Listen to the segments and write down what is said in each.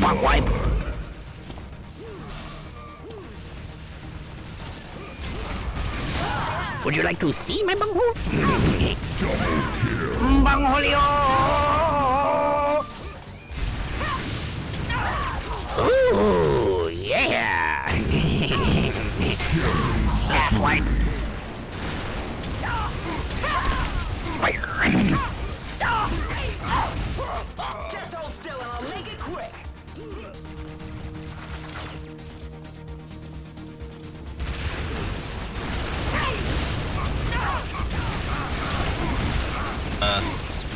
My wiper. Would you like to see my bunghole? Bunghole! Oh yeah! Half wipe.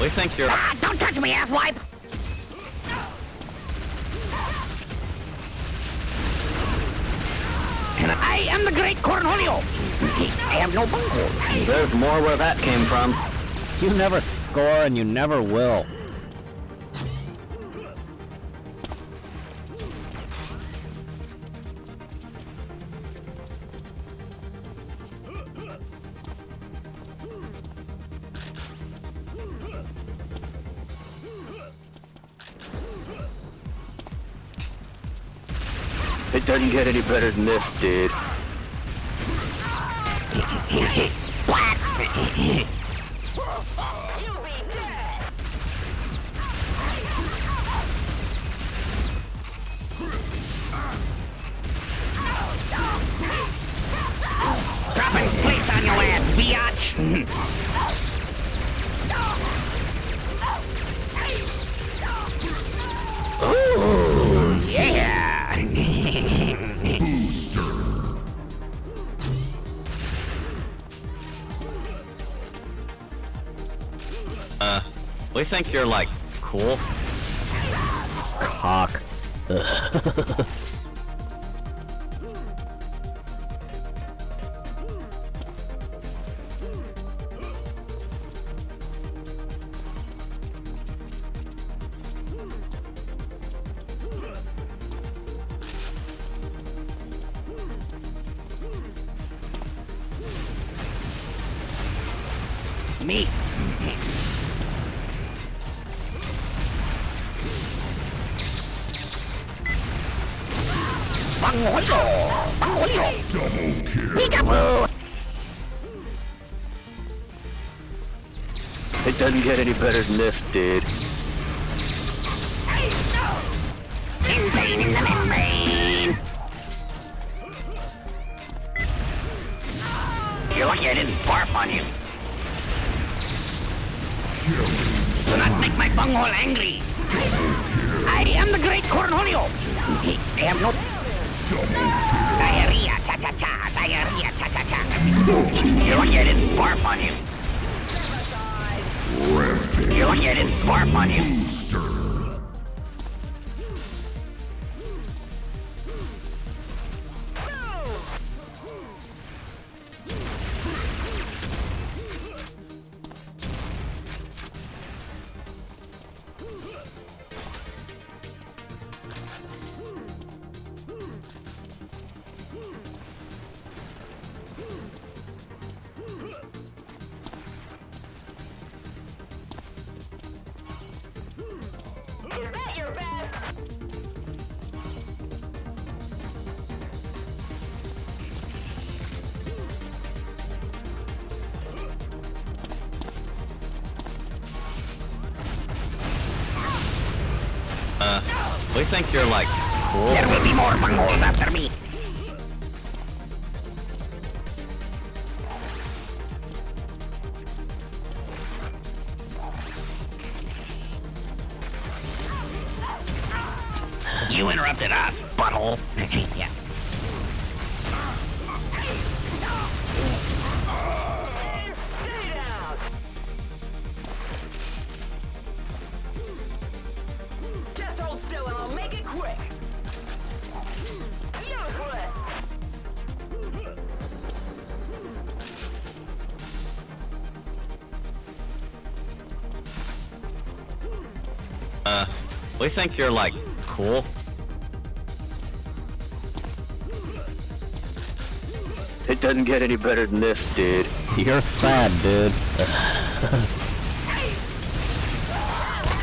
We think you're... Ah, don't touch me, asswipe! And I am the great Cornholio. I have no bunghole. There's more where that came from. You never score and you never will. Doesn't get any better than this, dude. Uh, we think you're like cool. Cock. Me. Bangolio! Peekaboo! It doesn't get any better than this, dude. Insane in the membrane! You'll get it barf on you. Not make my angry. I am the great Cornholio. I have no diarrhea, cha cha cha, diarrhea, cha cha cha. You'll get it barf on you. You'll get it barf on you. We think you're like cool. There will be more bungholes after me. Make it quick. Useless. Uh, we think you're like cool. It doesn't get any better than this, dude. You're sad, dude.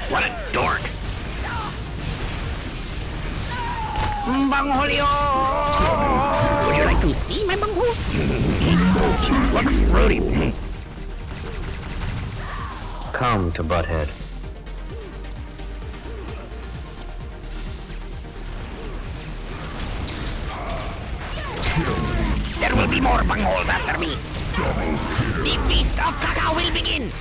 What a dork. Bunghole! Would you like to see my bunghole? Looks fruity. Come to Butthead. There will be more bungholes after me. The feast of Kaka will begin.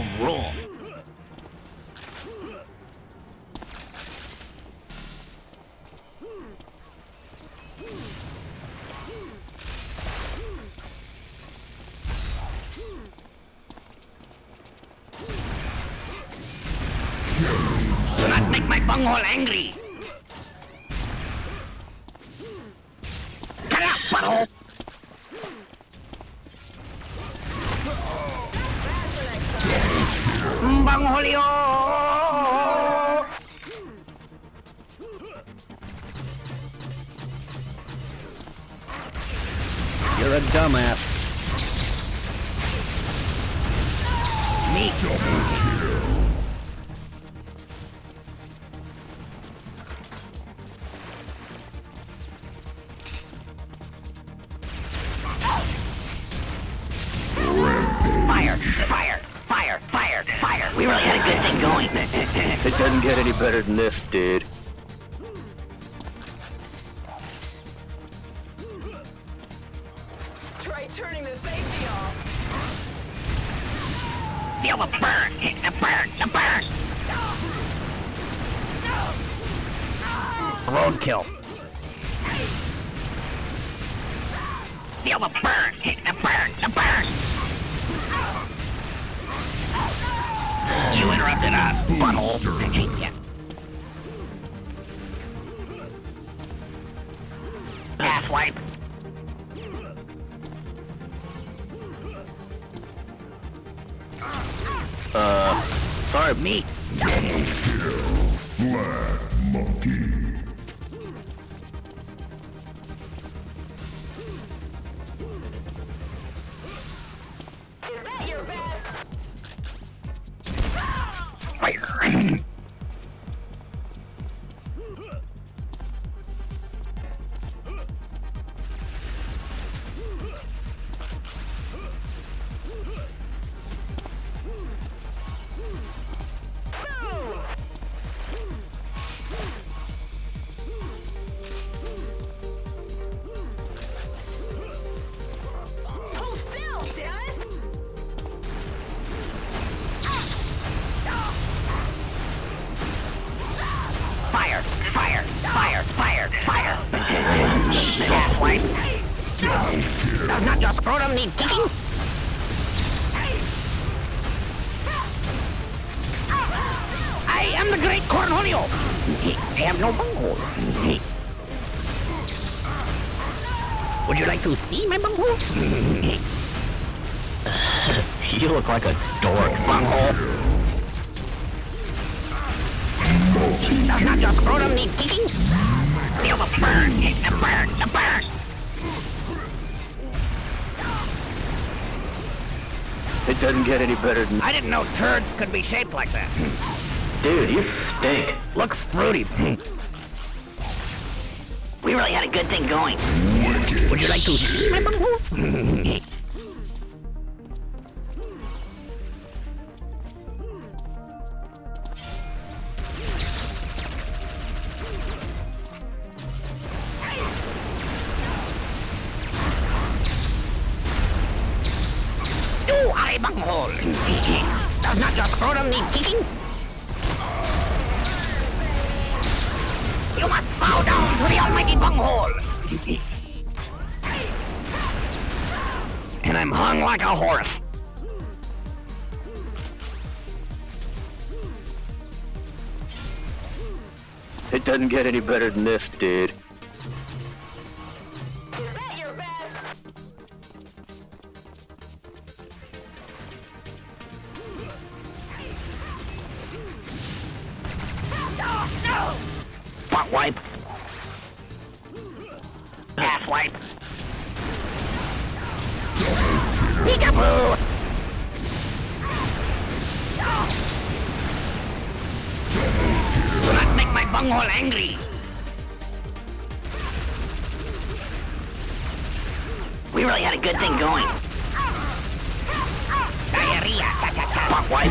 Flying skull. Do not make my bunghole angry. Get out, butthole. You're a dumbass. Me. Fire! Any this, dude. Try turning the safety off. Feel the burn! The burn! The burn! Roadkill. Feel the burn! The burn! The burn! You interrupted us, butthole. Yeah. Half sorry, Fire! Fire! Fire! Fire! Fire! Wipe. Does not your scrotum need kicking? I am the great Cornholio. I have no bunghole. Would you like to see my bunghole? you look like a dork. bunghole. Does not your scrotum need kicking? Feel the burn, the burn, the burn. It doesn't get any better than... I didn't know turds could be shaped like that. Dude, you stink. Looks fruity. We really had a good thing going. Would you like to bunghole? Does not your scrotum need kicking? You must bow down to the almighty bunghole. and I'm hung like a horse. It doesn't get any better than this, dude. Do not make my bunghole angry. We really had a good thing going. Diarrhea, cha cha cha. Pop wipe.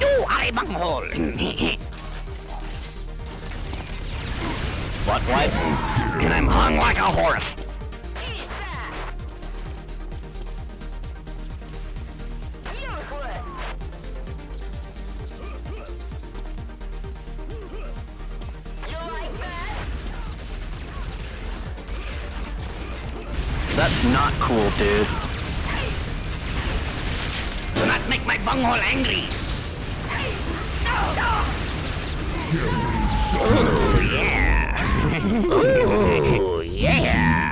You are a bunghole. What wipe? And I'm hung like a horse. That's not cool, dude. Do not make my bunghole angry. Oh yeah. Oh yeah.